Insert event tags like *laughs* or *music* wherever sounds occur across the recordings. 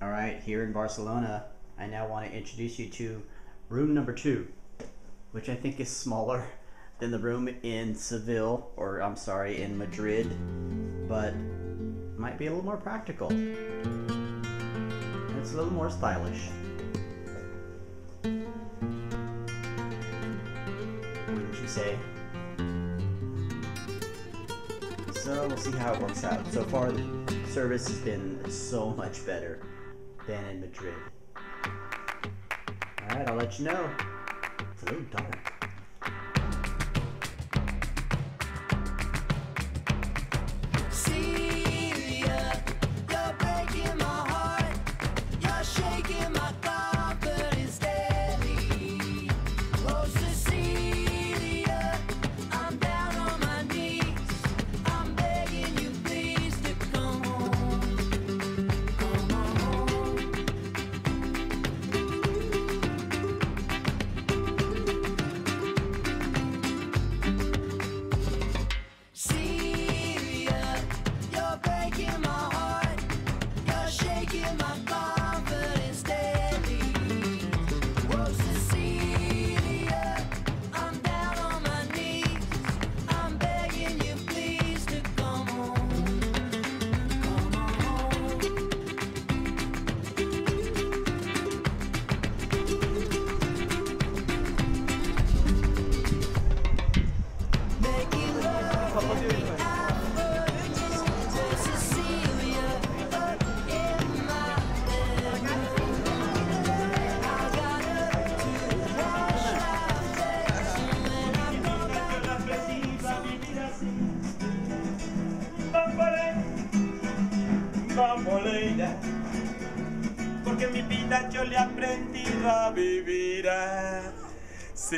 All right, here in Barcelona, I now want to introduce you to room number two, which I think is smaller *laughs* than the room in Seville, or I'm sorry, in Madrid, but might be a little more practical. It's a little more stylish. What Wouldn't you say? So we'll see how it works out. So far, the service has been so much better in Madrid. Alright, I'll let you know. It's a little dark. Porque en mi vida yo le he aprendido a vivir así.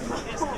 Yes.